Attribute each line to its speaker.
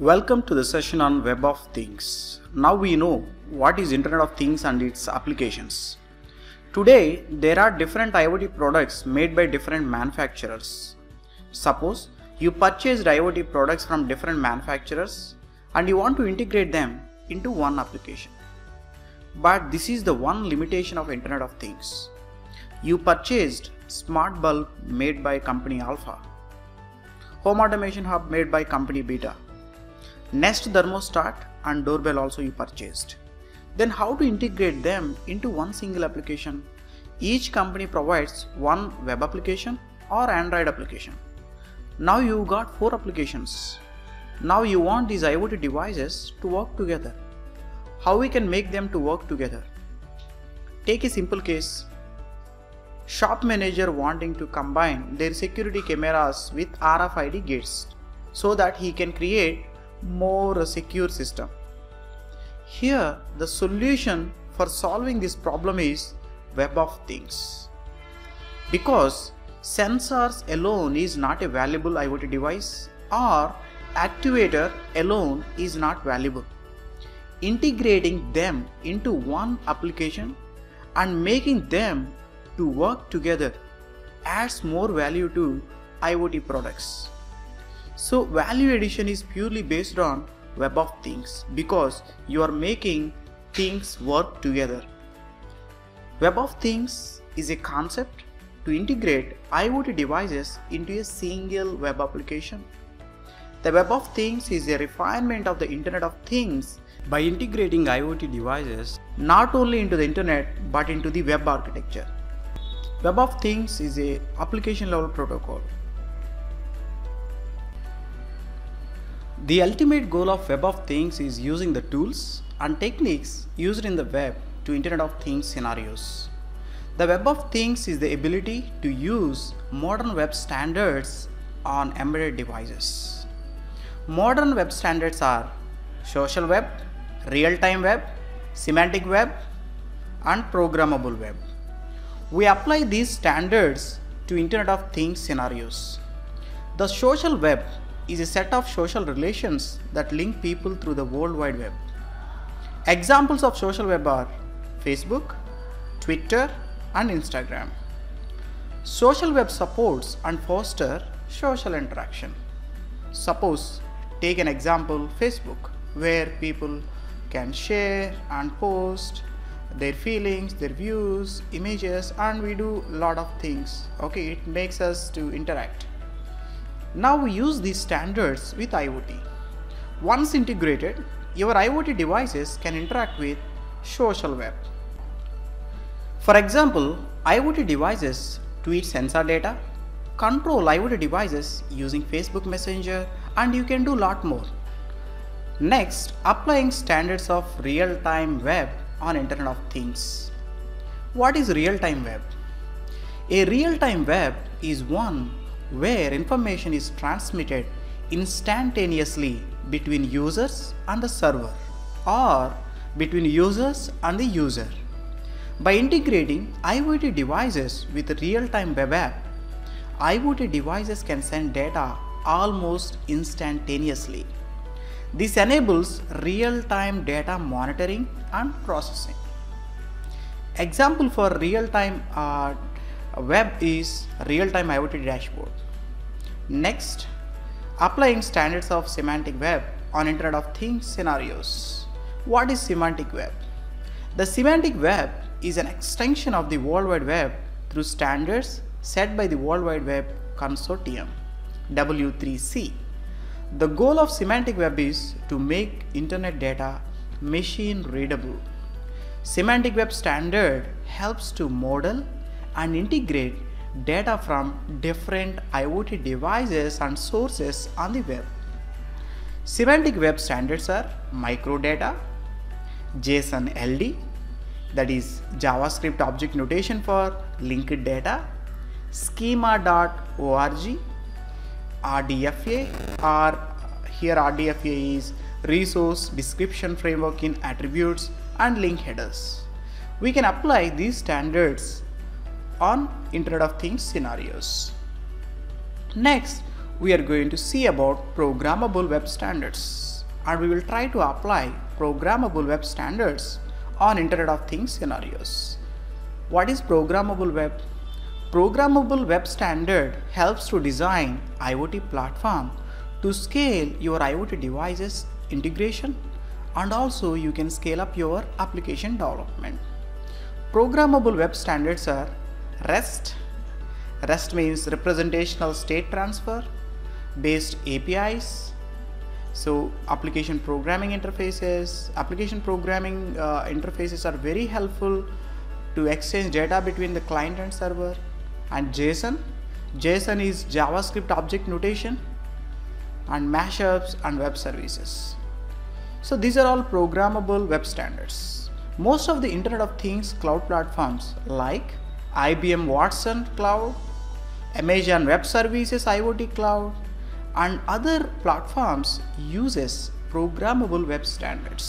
Speaker 1: Welcome to the session on Web of Things. Now we know what is Internet of Things and its applications. Today there are different IoT products made by different manufacturers. Suppose you purchased IoT products from different manufacturers and you want to integrate them into one application. But this is the one limitation of Internet of Things. You purchased smart bulb made by company Alpha, home automation hub made by company Beta, Nest thermostat and doorbell also you purchased. Then how to integrate them into one single application? Each company provides one web application or Android application. Now you got four applications. Now you want these IoT devices to work together. How we can make them to work together? Take a simple case. Shop manager wanting to combine their security cameras with RFID gates so that he can create more secure system. Here the solution for solving this problem is Web of Things. Because sensors alone is not a valuable IoT device or actuator alone is not valuable. Integrating them into one application and making them to work together adds more value to IoT products. So value addition is purely based on web of things because you are making things work together. Web of things is a concept to integrate IoT devices into a single web application. The web of things is a refinement of the internet of things by integrating IoT devices not only into the internet but into the web architecture. Web of Things is a application level protocol. The ultimate goal of Web of Things is using the tools and techniques used in the web to Internet of Things scenarios. The Web of Things is the ability to use modern web standards on embedded devices. Modern web standards are social web, real-time web, semantic web, and programmable web. We apply these standards to Internet of Things scenarios. The social web is a set of social relations that link people through the World Wide Web. Examples of social web are Facebook, Twitter, and Instagram. Social web supports and foster social interaction. Suppose take an example Facebook where people can share and post their feelings their views images and we do a lot of things okay it makes us to interact now we use these standards with iot once integrated your iot devices can interact with social web for example iot devices tweet sensor data control iot devices using facebook messenger and you can do lot more next applying standards of real-time web on Internet of Things. What is real-time web? A real-time web is one where information is transmitted instantaneously between users and the server or between users and the user. By integrating IoT devices with real-time web app, IoT devices can send data almost instantaneously. This enables real-time data monitoring and processing. Example for real-time uh, web is real-time IoT dashboard. Next, applying standards of semantic web on Internet of Things scenarios. What is semantic web? The semantic web is an extension of the World Wide Web through standards set by the World Wide Web Consortium W3C. The goal of semantic web is to make internet data machine readable. Semantic web standard helps to model and integrate data from different IoT devices and sources on the web. Semantic web standards are microdata, JSON LD, that is JavaScript object notation for linked data, schema.org, RDFA or here RDFA is resource description framework in attributes and link headers. We can apply these standards on Internet of Things scenarios. Next, we are going to see about programmable web standards and we will try to apply programmable web standards on Internet of Things scenarios. What is programmable web? Programmable web standard helps to design IoT platform to scale your IoT devices integration and also you can scale up your application development. Programmable web standards are REST. REST means representational state transfer based APIs. So application programming interfaces, application programming uh, interfaces are very helpful to exchange data between the client and server. And JSON, JSON is JavaScript object notation and mashups and web services. So these are all programmable web standards. Most of the Internet of Things cloud platforms like IBM Watson Cloud, Amazon Web Services IoT Cloud and other platforms uses programmable web standards.